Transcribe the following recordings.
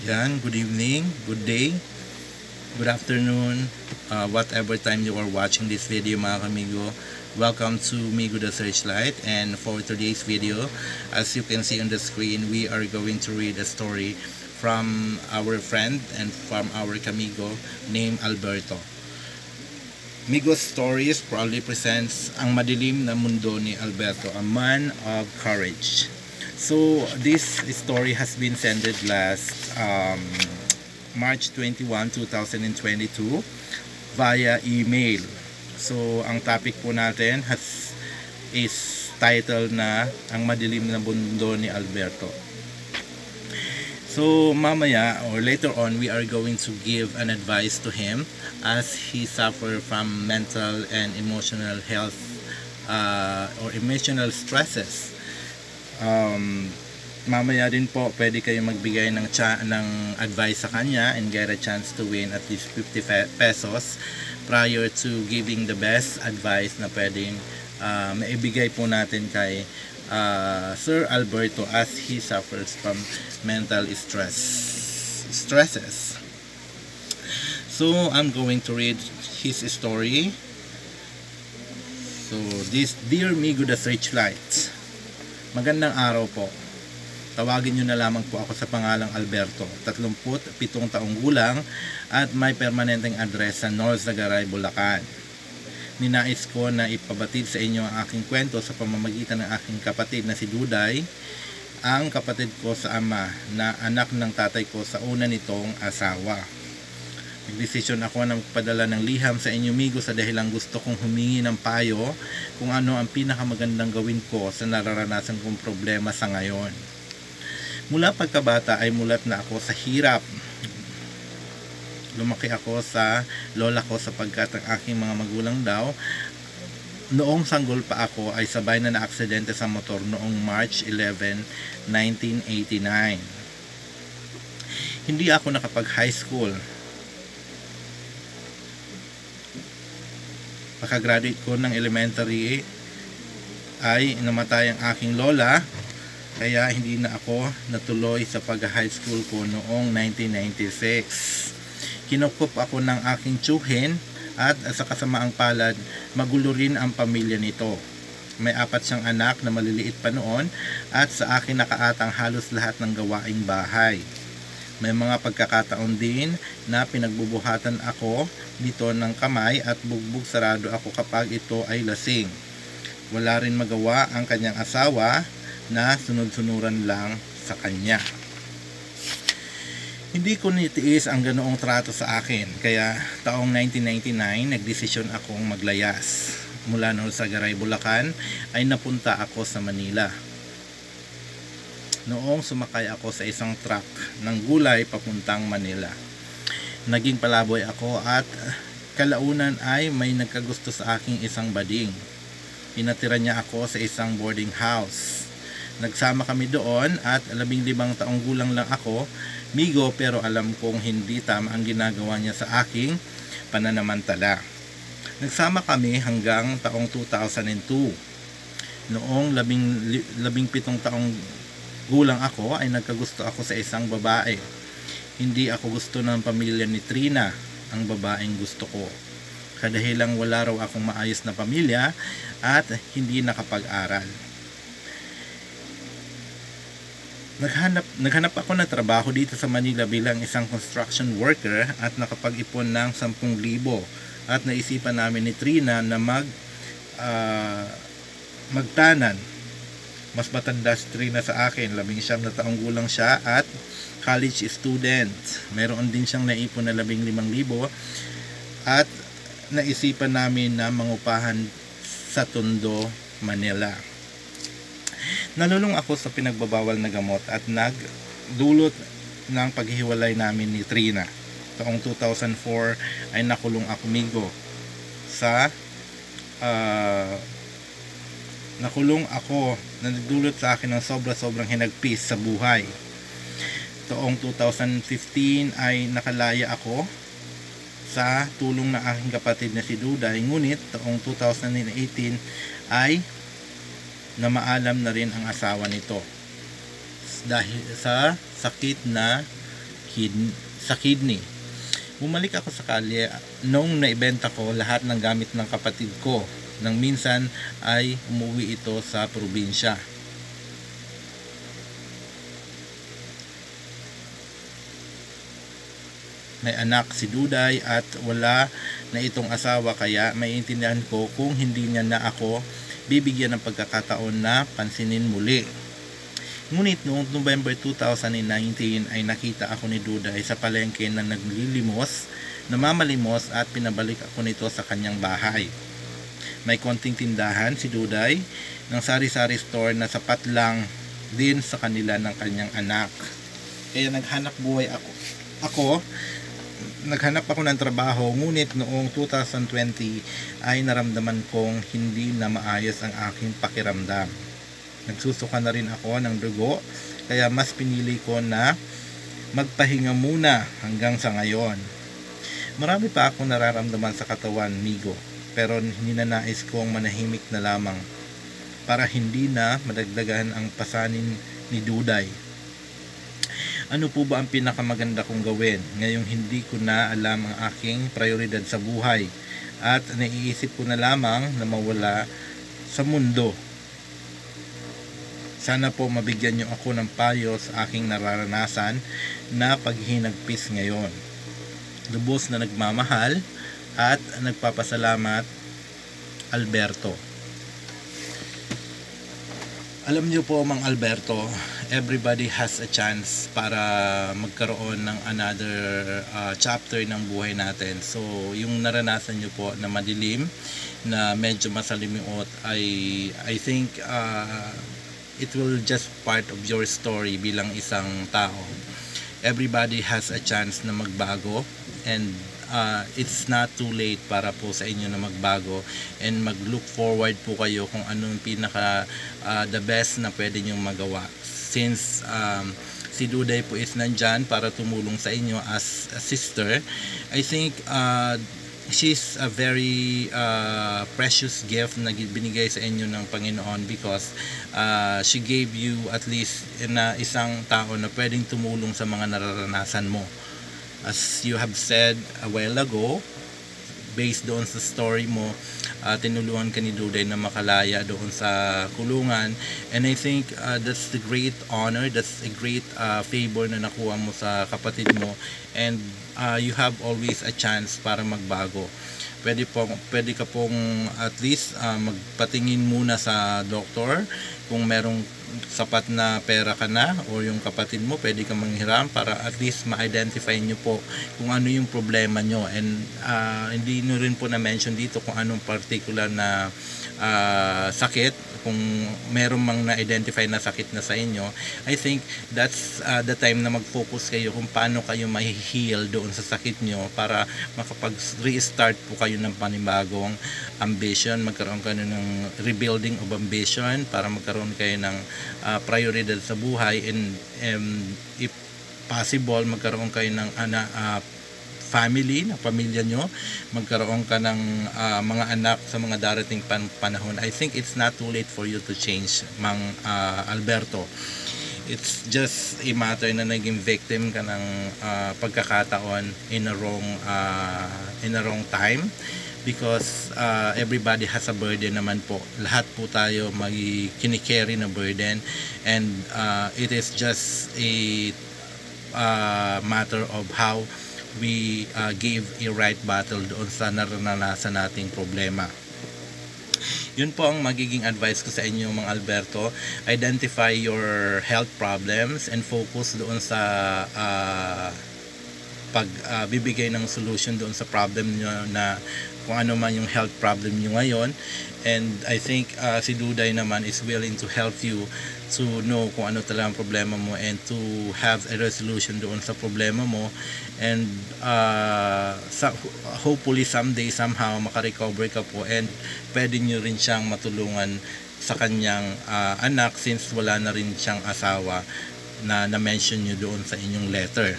Yan, good evening, good day, good afternoon, uh, whatever time you are watching this video mga kamigo. Welcome to Migo the Searchlight and for today's video, as you can see on the screen, we are going to read a story from our friend and from our kamigo named Alberto. Migo's Stories proudly presents ang madilim na mundo ni Alberto, a man of courage. So, this story has been sended last um, March 21, 2022 via email. So, ang topic po natin has is titled na Ang Madilim na Mundo ni Alberto. So, mamaya or later on, we are going to give an advice to him as he suffer from mental and emotional health uh, or emotional stresses. Um, mamaya din po pwede kayo magbigay ng, ng advice sa kanya and get a chance to win at least 50 fe- pesos prior to giving the best advice na pwedeng uh, maibigay po natin kay uh, Sir Alberto as he suffers from mental stress stresses. So I'm going to read his story. So this Dear Migo the Searchlight magandang araw po Tawagin nyo na lamang po ako sa pangalang Alberto, 37 taong gulang at may permanenteng address sa North Zagaray, Bulacan. Ninais ko na ipabatid sa inyo ang aking kwento sa pamamagitan ng aking kapatid na si Duday, ang kapatid ko sa ama na anak ng tatay ko sa una nitong asawa. Nagdesisyon ako na magpadala ng liham sa inyo migo sa dahilang gusto kong humingi ng payo kung ano ang pinakamagandang gawin ko sa nararanasan kong problema sa ngayon. Mula pagkabata ay mulat na ako sa hirap. Lumaki ako sa lola ko sapagkat ang aking mga magulang daw noong sanggol pa ako ay sabay na naaksidente sa motor noong March 11, 1989. Hindi ako nakapag high school. Pagka-graduate ko ng elementary ay namatay ang aking lola kaya hindi na ako natuloy sa pag-high school ko noong 1996. Kinukup ako ng aking tsuhin at sa kasamaang palad, magulo rin ang pamilya nito. May apat siyang anak na maliliit pa noon at sa akin nakaatang halos lahat ng gawaing bahay. May mga pagkakataon din na pinagbubuhatan ako dito ng kamay at bugbog sarado ako kapag ito ay lasing. Wala rin magawa ang kanyang asawa na sunod-sunuran lang sa kanya. Hindi ko nitiis ang ganoong trato sa akin, kaya taong 1999 nagdesisyon akong maglayas. Mula noon sa Garay, Bulacan ay napunta ako sa Manila. Noong sumakay ako sa isang truck ng gulay papuntang Manila. Naging palaboy ako at kalaunan ay may nagkagusto sa aking isang bading. Pinatira niya ako sa isang boarding house Nagsama kami doon at labing limang taong gulang lang ako, migo pero alam kong hindi tama ang ginagawa niya sa aking pananamantala. Nagsama kami hanggang taong 2002. Noong labing, labing pitong taong gulang ako ay nagkagusto ako sa isang babae. Hindi ako gusto ng pamilya ni Trina, ang babaeng gusto ko. Kadahilang wala raw akong maayos na pamilya at hindi nakapag-aral Naghanap, naghanap ako ng trabaho dito sa Manila bilang isang construction worker at nakapag-ipon ng 10,000 at naisipan namin ni Trina na mag uh, magtanan mas matanda si Trina sa akin. Labing siyam na taong gulang siya at college student. Meron din siyang naipon na labing limang libo. At naisipan namin na mangupahan sa Tondo, Manila. Nalulong ako sa pinagbabawal na gamot at nagdulot ng paghihiwalay namin ni Trina. Taong 2004 ay nakulong ako migo sa uh, nakulong ako na nagdulot sa akin ng sobra-sobrang hinagpis sa buhay. Taong 2015 ay nakalaya ako sa tulong ng aking kapatid na si Duday. Ngunit taong 2018 ay na maalam na rin ang asawa nito dahil sa sakit na kid- sa kidney. Bumalik ako sa kalye nung naibenta ko lahat ng gamit ng kapatid ko nang minsan ay umuwi ito sa probinsya. May anak si Duday at wala na itong asawa kaya maiintindihan ko kung hindi niya na ako bibigyan ng pagkakataon na pansinin muli. Ngunit noong November 2019 ay nakita ako ni Duday sa palengke na naglilimos, namamalimos at pinabalik ako nito sa kanyang bahay. May konting tindahan si Duday ng sari-sari store na sapat lang din sa kanila ng kanyang anak. Kaya naghanap buhay ako. Ako, naghanap ako ng trabaho ngunit noong 2020 ay naramdaman kong hindi na maayos ang aking pakiramdam. Nagsusuka na rin ako ng dugo kaya mas pinili ko na magpahinga muna hanggang sa ngayon. Marami pa akong nararamdaman sa katawan, Migo, pero ninanais kong manahimik na lamang para hindi na madagdagan ang pasanin ni Duday ano po ba ang pinakamaganda kong gawin ngayong hindi ko na alam ang aking prioridad sa buhay at naiisip ko na lamang na mawala sa mundo. Sana po mabigyan niyo ako ng payo sa aking nararanasan na paghinagpis ngayon. Lubos na nagmamahal at nagpapasalamat Alberto. Alam niyo po, Mang Alberto, everybody has a chance para magkaroon ng another uh, chapter ng buhay natin. So, yung naranasan niyo po na madilim, na medyo masalimuot, ay I think uh, it will just part of your story bilang isang tao. Everybody has a chance na magbago and uh, it's not too late para po sa inyo na magbago and mag-look forward po kayo kung anong pinaka uh, the best na pwede nyong magawa. Since um, si Duday po is nandyan para tumulong sa inyo as a sister I think uh, she's a very uh, precious gift na binigay sa inyo ng Panginoon because uh, she gave you at least na isang tao na pwedeng tumulong sa mga nararanasan mo as you have said a while ago based doon sa story mo uh, tinulungan ka ni Duday na makalaya doon sa kulungan. And I think uh, that's the great honor that's a great uh, favor na nakuha mo sa kapatid mo. And uh, you have always a chance para magbago pwede, po, pwede ka pong at least uh, magpatingin muna sa doktor kung merong sapat na pera ka na o yung kapatid mo pwede ka manghiram para at least ma-identify nyo po kung ano yung problema nyo and uh, hindi nyo rin po na-mention dito kung anong particular na uh, sakit kung meron mang na-identify na sakit na sa inyo, I think that's uh, the time na mag-focus kayo kung paano kayo ma-heal doon sa sakit nyo para makapag-restart po kayo ng panibagong ambition, magkaroon kayo ng rebuilding of ambition para magkaroon kayo ng uh, prioridad sa buhay and um, if possible magkaroon kayo ng ana, uh, family, na pamilya nyo, magkaroon ka ng uh, mga anak sa mga darating pan panahon. I think it's not too late for you to change, Mang uh, Alberto. It's just a matter na naging victim ka ng uh, pagkakataon in a wrong uh, in a wrong time because uh, everybody has a burden naman po. Lahat po tayo may kinikerry na burden and uh, it is just a uh, matter of how we uh, gave a right battle doon sa naranasan nating problema. Yun po ang magiging advice ko sa inyo mga Alberto. Identify your health problems and focus doon sa uh, pagbibigay uh, ng solution doon sa problem nyo na kung ano man yung health problem nyo ngayon. And I think uh, si Duday naman is willing to help you to know kung ano talaga ang problema mo and to have a resolution doon sa problema mo. And uh, sa, hopefully someday somehow makarecover ka po and pwede nyo rin siyang matulungan sa kanyang uh, anak since wala na rin siyang asawa na na-mention nyo doon sa inyong letter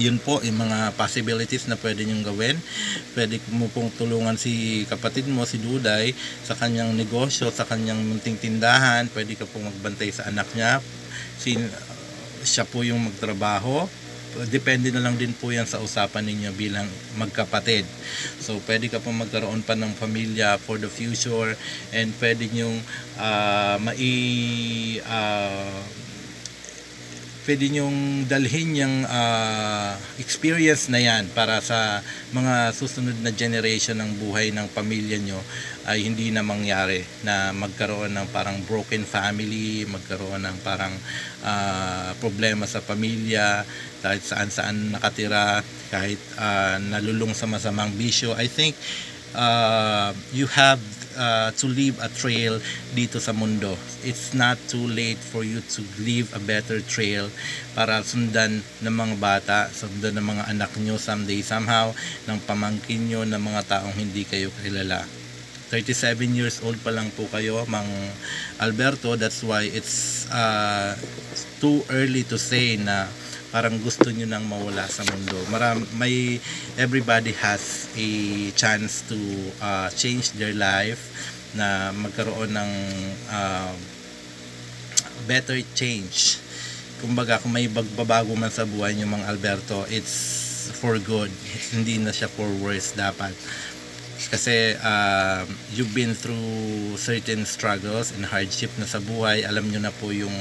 yun po yung mga possibilities na pwede nyong gawin. Pwede mo pong tulungan si kapatid mo si Duday sa kanyang negosyo sa kanyang munting tindahan. Pwede ka pong magbantay sa anak niya. Si, siya po yung magtrabaho. Depende na lang din po yan sa usapan ninyo bilang magkapatid. So, pwede ka po magkaroon pa ng pamilya for the future. And pwede nyong uh, mai uh, pwede nyong dalhin yung uh, experience na yan para sa mga susunod na generation ng buhay ng pamilya nyo ay hindi na mangyari na magkaroon ng parang broken family, magkaroon ng parang uh, problema sa pamilya, kahit saan saan nakatira, kahit uh, nalulung sa masamang bisyo. I think uh, you have uh, to leave a trail dito sa mundo. It's not too late for you to leave a better trail para sundan ng mga bata, sundan ng mga anak nyo someday somehow, ng pamangkin nyo ng mga taong hindi kayo kilala. 37 years old pa lang po kayo, Mang Alberto. That's why it's uh, too early to say na parang gusto nyo nang mawala sa mundo. Maram, may everybody has a chance to uh, change their life na magkaroon ng uh, better change. Kumbaga, kung may bagbabago man sa buhay nyo mga Alberto, it's for good. It's, hindi na siya for worse dapat kasi uh, you've been through certain struggles and hardship na sa buhay. Alam nyo na po yung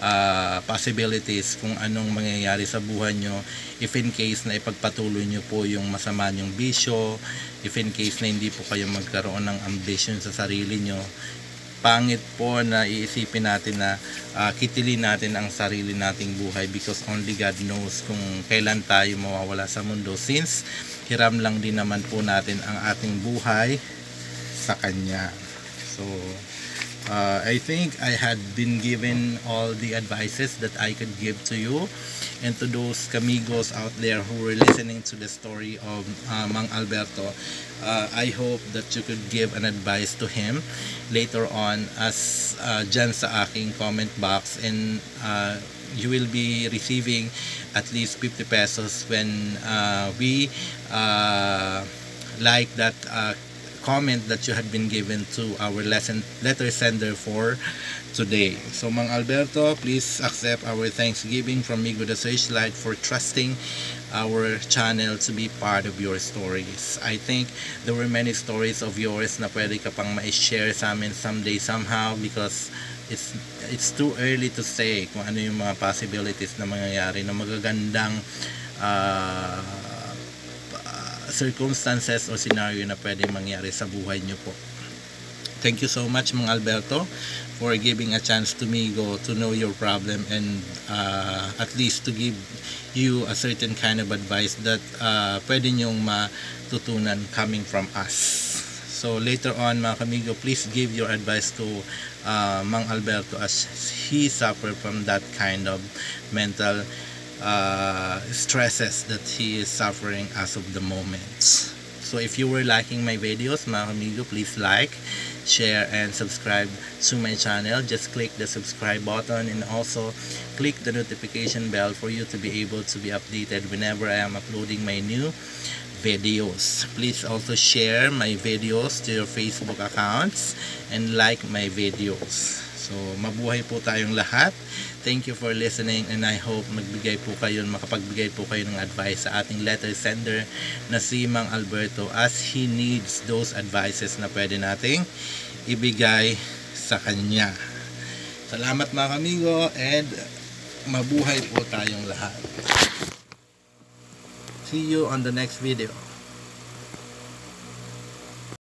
uh, possibilities kung anong mangyayari sa buhay nyo. If in case na ipagpatuloy nyo po yung masama nyong bisyo if in case na hindi po kayo magkaroon ng ambition sa sarili nyo pangit po na iisipin natin na uh, kitilin natin ang sarili nating buhay because only God knows kung kailan tayo mawawala sa mundo since hiram lang din naman po natin ang ating buhay sa Kanya. So, uh, I think I had been given all the advices that I could give to you and to those camigos out there who were listening to the story of uh, Mang Alberto. Uh, I hope that you could give an advice to him later on as uh, dyan sa aking comment box and uh, you will be receiving at least 50 pesos when uh, we uh, like that uh, comment that you had been given to our lesson letter sender for today. So Mang Alberto, please accept our thanksgiving from Migo the Searchlight for trusting our channel to be part of your stories. I think there were many stories of yours na pwede ka pang ma-share sa amin someday somehow because it's it's too early to say kung ano yung mga possibilities na mangyayari na magagandang uh, circumstances o scenario na pwede mangyari sa buhay nyo po. Thank you so much mga Alberto for giving a chance to me go to know your problem and uh, at least to give you a certain kind of advice that uh, pwede nyong matutunan coming from us. So later on mga kamigo, please give your advice to uh, Mang Alberto as he suffered from that kind of mental uh, stresses that he is suffering as of the moment. So if you were liking my videos mga kamigo, please like, share, and subscribe to my channel. Just click the subscribe button and also click the notification bell for you to be able to be updated whenever I am uploading my new videos. Please also share my videos to your Facebook accounts and like my videos. So, mabuhay po tayong lahat. Thank you for listening and I hope magbigay po kayo, makapagbigay po kayo ng advice sa ating letter sender na si Mang Alberto as he needs those advices na pwede nating ibigay sa kanya. Salamat mga kamigo and mabuhay po tayong lahat. See you on the next video.